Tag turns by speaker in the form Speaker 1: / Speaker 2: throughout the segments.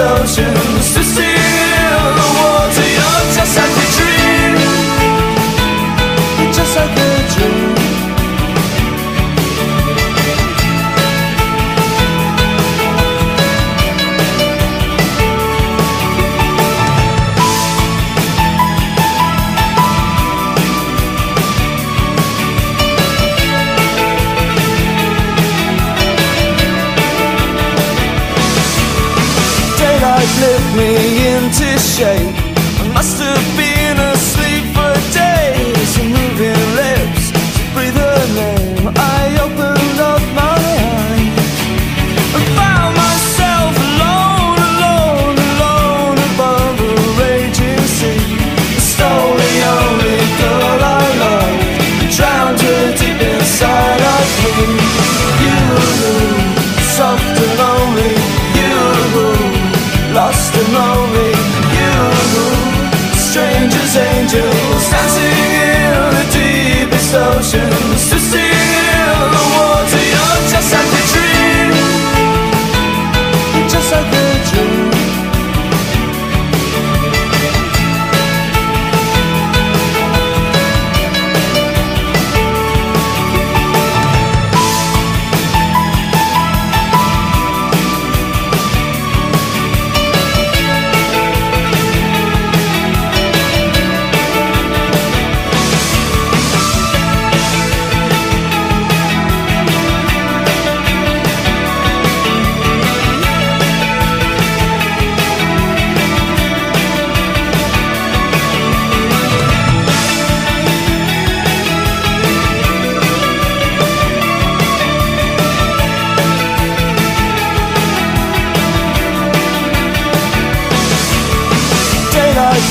Speaker 1: 都是 shape. I must have been asleep for days. Her moving lips, she breathed her name. I opened up my eyes and found myself alone, alone, alone above a raging sea. Stole the only girl I loved, drowned her deep inside of me. You, soft and lonely, you, lost and lonely,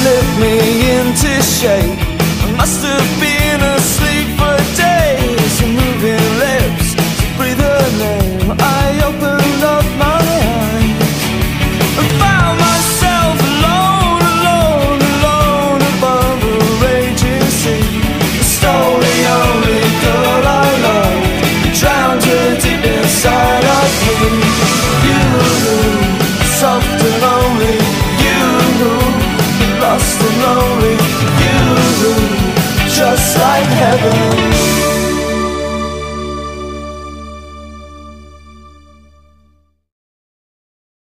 Speaker 1: Lit me into shape. I must have been asleep lost and lonely, you just like heaven.